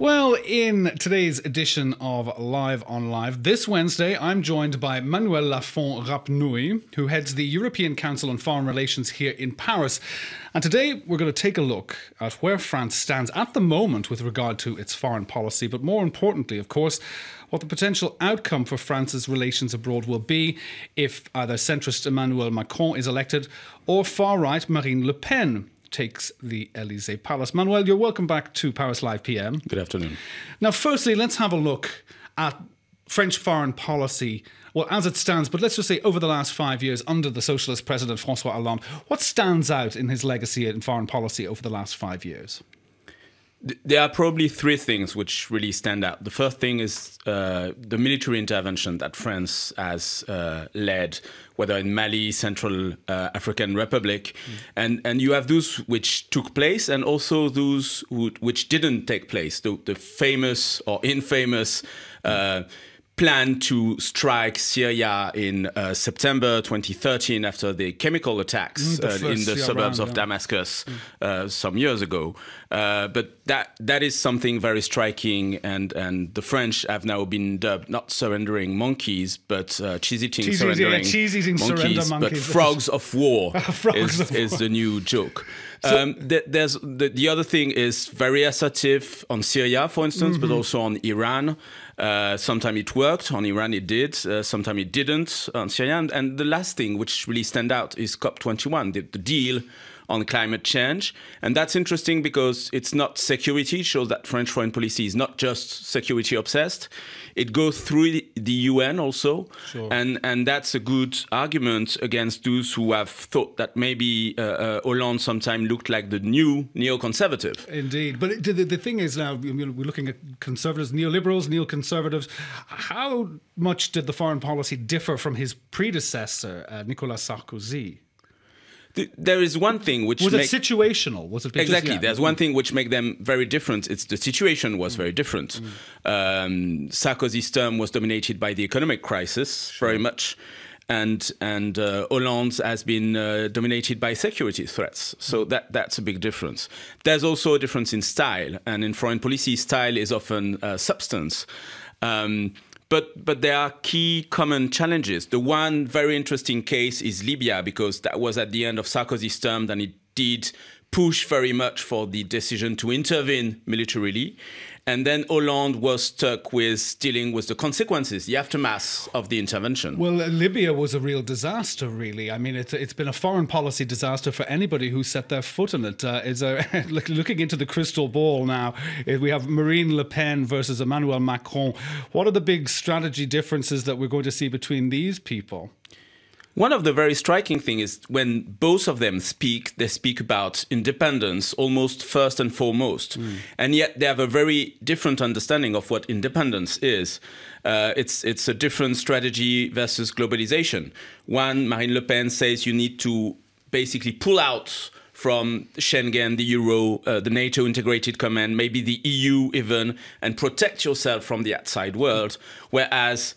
Well, in today's edition of Live on Live, this Wednesday, I'm joined by Manuel Lafont Rapnouil, who heads the European Council on Foreign Relations here in Paris. And today, we're going to take a look at where France stands at the moment with regard to its foreign policy, but more importantly, of course, what the potential outcome for France's relations abroad will be if either centrist Emmanuel Macron is elected or far right Marine Le Pen takes the Elysee Palace. Manuel, you're welcome back to Paris Live PM. Good afternoon. Now, firstly, let's have a look at French foreign policy, well, as it stands, but let's just say over the last five years under the socialist president Francois Hollande. What stands out in his legacy in foreign policy over the last five years? There are probably three things which really stand out. The first thing is uh, the military intervention that France has uh, led, whether in Mali, Central uh, African Republic, mm. and and you have those which took place, and also those who, which didn't take place. The, the famous or infamous. Mm plan to strike Syria in uh, September 2013 after the chemical attacks mm, the uh, in the suburbs round, of yeah. Damascus mm. uh, some years ago. Uh, but that that is something very striking, and, and the French have now been dubbed not surrendering monkeys, but uh, cheese eating cheese surrendering monkeys, monkeys, but frogs of war frogs is, of is the new joke. So, um, th there's the, the, other thing is very assertive on Syria, for instance, mm -hmm. but mm-hmm. also on Iran. Uh, sometimes it worked on Iran, it did. Uh, sometimes it didn't on Syria. And, the last thing which really stand out is COP21, the, the deal on climate change. And that's interesting because it's not security. It shows that French foreign policy is not just security obsessed. It goes through the UN also. Sure. And, and that's a good argument against those who have thought that maybe uh, uh, Hollande sometimes looked like the new neoconservative. Indeed. But the, the thing is now, we're looking at conservatives, neoliberals, neoconservatives. How much did the foreign policy differ from his predecessor, uh, Nicolas Sarkozy? There is one thing which was make, it situational was it because, exactly yeah. there's one thing which make them very different it's the situation was mm. very different mm. um, sarkozy's term was dominated by the economic crisis sure. very much and and uh, Hollande has been uh, dominated by security threats. So mm. that that's a big difference. There's also a difference in style, and in foreign policy, style is often uh, substance. Um, but but there are key common challenges. The one very interesting case is Libya because that was at the end of Sarkozy's term, and it did push very much for the decision to intervene militarily. And then Hollande was stuck with dealing with the consequences, the aftermath of the intervention. Well, Libya was a real disaster, really. I mean, it's, it's been a foreign policy disaster for anybody who set their foot in it. Uh, is a, looking into the crystal ball now, eh, we have Marine Le Pen versus Emmanuel Macron. What are the big strategy differences that we're going to see between these people? One of the very striking things is when both of them speak, they speak about independence almost first and foremost. Mm. And yet they have a very different understanding of what independence is. Uh, it's, it's a different strategy versus globalization. One, Marine Le Pen says you need to basically pull out from Schengen, the Euro, uh, the NATO integrated command, maybe the EU even, and protect yourself from the outside world. Whereas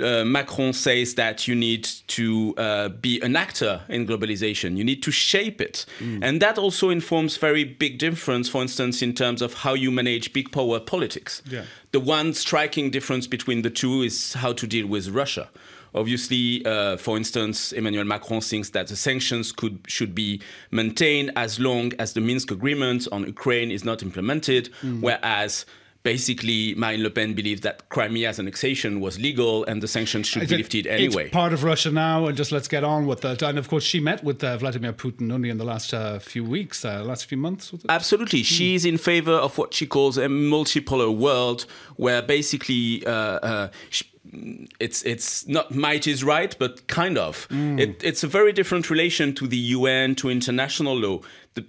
uh, Macron says that you need to uh, be an actor in globalization. You need to shape it, mm. and that also informs very big difference. For instance, in terms of how you manage big power politics. Yeah. The one striking difference between the two is how to deal with Russia. Obviously, uh, for instance, Emmanuel Macron thinks that the sanctions could should be maintained as long as the Minsk agreement on Ukraine is not implemented, mm. whereas basically Marine Le Pen believed that Crimea's annexation was legal and the sanctions should be lifted anyway. It's part of Russia now, and just let's get on with that. And of course, she met with uh, Vladimir Putin only in the last uh, few weeks, uh, last few months. Absolutely, mm. she's in favor of what she calls a multipolar world, where basically. Uh, uh, it's it's not might is right, but kind of. Mm. It, it's a very different relation to the UN, to international law. The,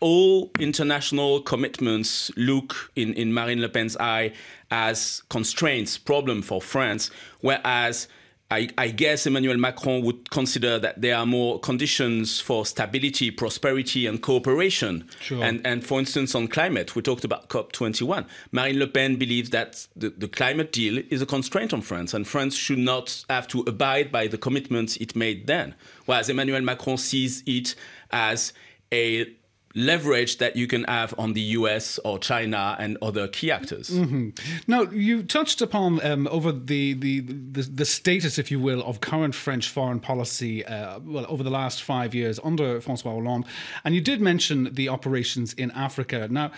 all international commitments look in, in Marine Le Pen's eye as constraints, problem for France, whereas I, I, guess Emmanuel Macron would consider that there are more conditions for stability, prosperity, and cooperation. Sure. And, and for instance, on climate, we talked about COP21. Marine Le Pen believes that the, the climate deal is a constraint on France, and France should not have to abide by the commitments it made then. Whereas Emmanuel Macron sees it as a leverage that you can have on the US or China and other key actors. Mm-hmm. Now, you touched upon um, over the, the, the the status, if you will, of current French foreign policy. Uh, well, over the last five years under François Hollande, and you did mention the operations in Africa. Now,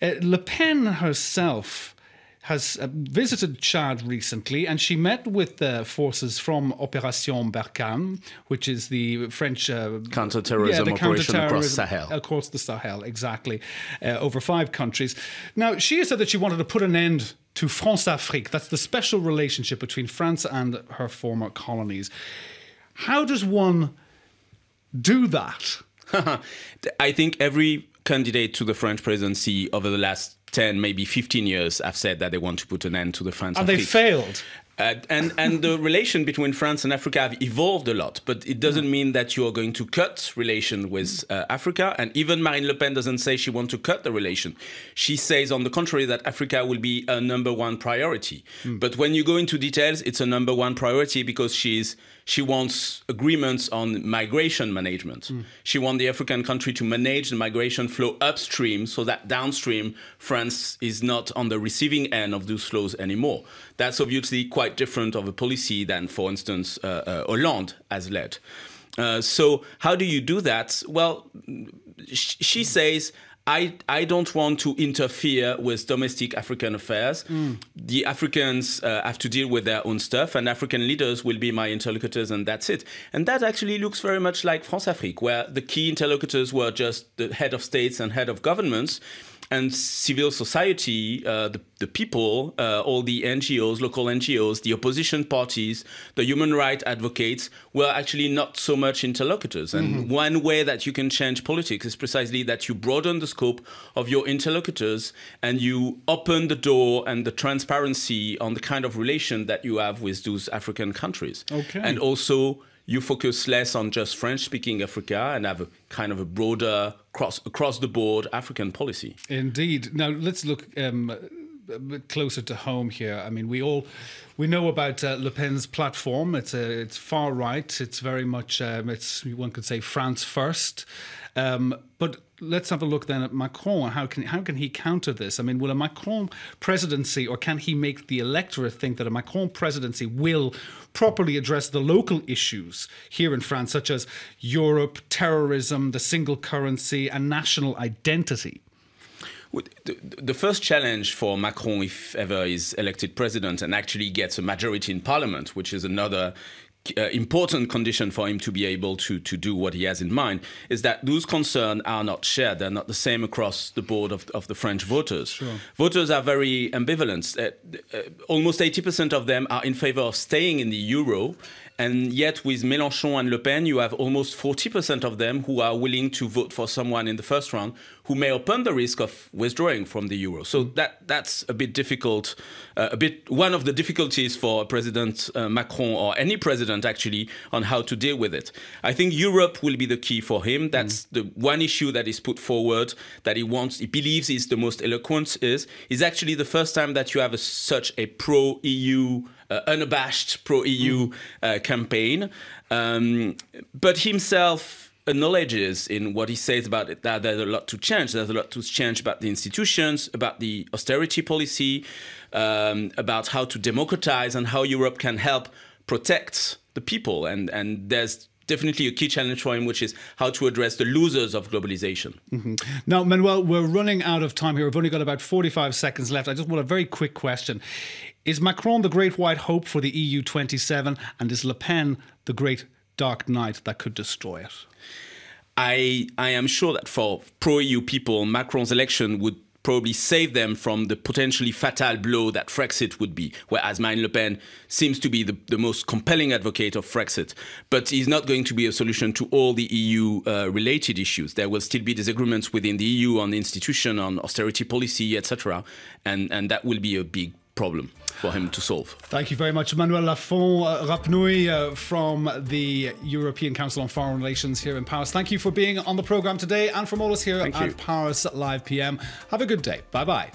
uh, Le Pen herself has uh, visited Chad recently, and she met with the forces from Opération Barkhane, which is the French uh, counterterrorism yeah, operation across Sahel. Across the Sahel, exactly, uh, over five countries. Now, she has said that she wanted to put an end to Françafrique. That's the special relationship between France and her former colonies. How does one do that? I think every candidate to the French presidency over the last 10, maybe 15 years have said that they want to put an end to the France. And they failed. Uh, and and the relation between France and Africa have evolved a lot, but it doesn't mean that you are going to cut relation with uh, Africa. And even Marine Le Pen doesn't say she wants to cut the relation. She says, on the contrary, that Africa will be a number one priority. Mm. But when you go into details, it's a number one priority because she's she wants agreements on migration management. Mm. She wants the African country to manage the migration flow upstream so that downstream France is not on the receiving end of those flows anymore. That's obviously quite different of a policy than, for instance, uh, uh, Hollande has led. Uh, so how do you do that? Well, she says I, I don't want to interfere with domestic African affairs. Mm. The Africans uh, have to deal with their own stuff, and African leaders will be my interlocutors, and that's it. And that actually looks very much like Françafrique, where the key interlocutors were just the head of states and head of governments and civil society, uh, the, the, people, uh, all the NGOs, local NGOs, the opposition parties, the human rights advocates were actually not so much interlocutors. And mm -hmm. one way that you can change politics is precisely that you broaden the scope of your interlocutors and you open the door and the transparency on the kind of relation that you have with those African countries. Okay. And also you focus less on just French-speaking Africa and have a kind of a broader cross across the board African policy. Indeed. Now let's look um, a bit closer to home here. I mean, we all we know about uh, Le Pen's platform. It's a, it's far right. It's very much um, it's one could say France first. Um, but let's have a look then at Macron. How can how can he counter this? I mean, will a Macron presidency, or can he make the electorate think that a Macron presidency will properly address the local issues here in France, such as Europe, terrorism, the single currency, and national identity? The first challenge for Macron, if ever is elected president and actually gets a majority in parliament, which is another uh, important condition for him to be able to to do what he has in mind is that those concerns are not shared. They're not the same across the board of, of the French voters. Sure. Voters are very ambivalent. Uh, uh, almost 80% of them are in favor of staying in the euro and yet, with Mélenchon and Le Pen, you have almost 40% of them who are willing to vote for someone in the first round who may open the risk of withdrawing from the euro. So that that's a bit difficult, uh, a bit one of the difficulties for President uh, Macron or any president actually on how to deal with it. I think Europe will be the key for him. That's mm. the one issue that is put forward that he wants, he believes is the most eloquent. Is is actually the first time that you have a, such a pro EU uh, unabashed pro EU mm. uh, campaign. Um, but himself acknowledges in what he says about it that there's a lot to change. There's a lot to change about the institutions, about the austerity policy, um, about how to democratize and how Europe can help protect the people. And, and there's definitely a key challenge for him, which is how to address the losers of globalization. Mm -hmm. Now, Manuel, we're running out of time here. We've only got about 45 seconds left. I just want a very quick question. Is Macron the great white hope for the EU 27, and is Le Pen the great dark knight that could destroy it? I, I am sure that for pro EU people, Macron's election would probably save them from the potentially fatal blow that Frexit would be, whereas Marine Le Pen seems to be the, the most compelling advocate of Frexit. But he's not going to be a solution to all the EU uh, related issues. There will still be disagreements within the EU on the institution, on austerity policy, etc. And, and that will be a big problem for him to solve. Thank you very much, Emmanuel Lafont uh, Rapnouil uh, from the European Council on Foreign Relations here in Paris. Thank you for being on the program today and from all us here Thank at you. Paris Live PM. Have a good day. Bye bye.